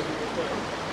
入れて